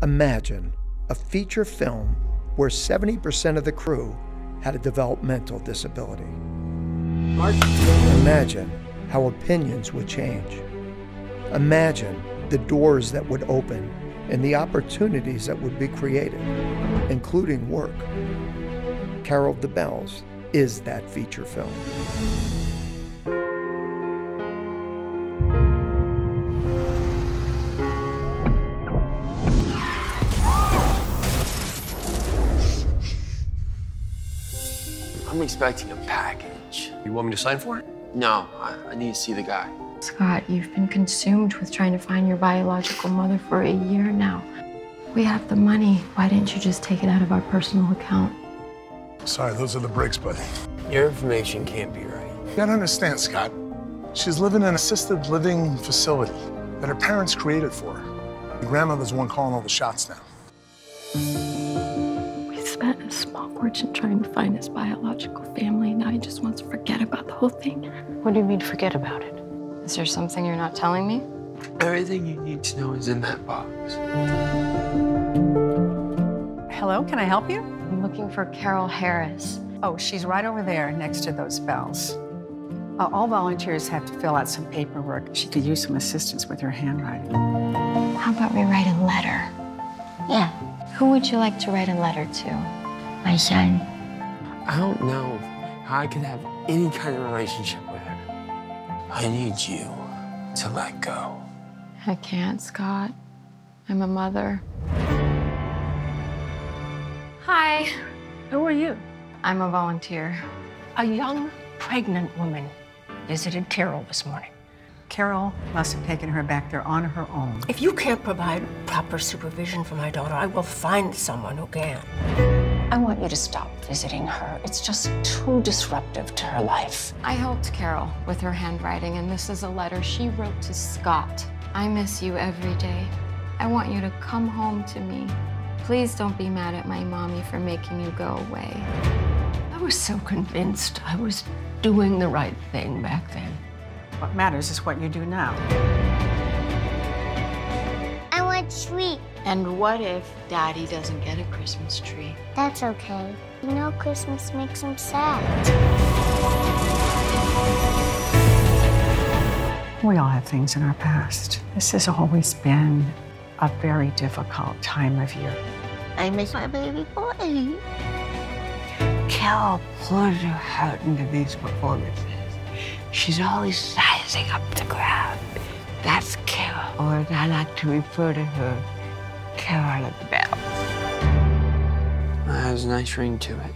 Imagine a feature film where 70% of the crew had a developmental disability. Imagine how opinions would change. Imagine the doors that would open and the opportunities that would be created, including work. Carol of the Bells is that feature film. I'm expecting a package. You want me to sign for it? No, I, I need to see the guy. Scott, you've been consumed with trying to find your biological mother for a year now. We have the money. Why didn't you just take it out of our personal account? Sorry, those are the breaks, buddy. Your information can't be right. You gotta understand, Scott. She's living in an assisted living facility that her parents created for her. Your grandmother's the one calling all the shots now. Fortune trying to find his biological family. Now he just wants to forget about the whole thing. What do you mean, forget about it? Is there something you're not telling me? Everything you need to know is in that box. Hello, can I help you? I'm looking for Carol Harris. Oh, she's right over there next to those bells. Uh, all volunteers have to fill out some paperwork. She could use some assistance with her handwriting. How about we write a letter? Yeah, Who would you like to write a letter to? My son. I don't know how I could have any kind of relationship with her. I need you to let go. I can't, Scott. I'm a mother. Hi. Who are you? I'm a volunteer. A young pregnant woman visited Carol this morning. Carol must have taken her back there on her own. If you can't provide proper supervision for my daughter, I will find someone who can. I want you to stop visiting her. It's just too disruptive to her life. I helped Carol with her handwriting, and this is a letter she wrote to Scott. I miss you every day. I want you to come home to me. Please don't be mad at my mommy for making you go away. I was so convinced I was doing the right thing back then. What matters is what you do now. I want sweet. And what if Daddy doesn't get a Christmas tree? That's okay. You know Christmas makes him sad. We all have things in our past. This has always been a very difficult time of year. I miss my baby boy. Carol poured her heart into these performances. She's always sizing up the crowd. Or as I like to refer to her, Carol Bells. It has a nice ring to it.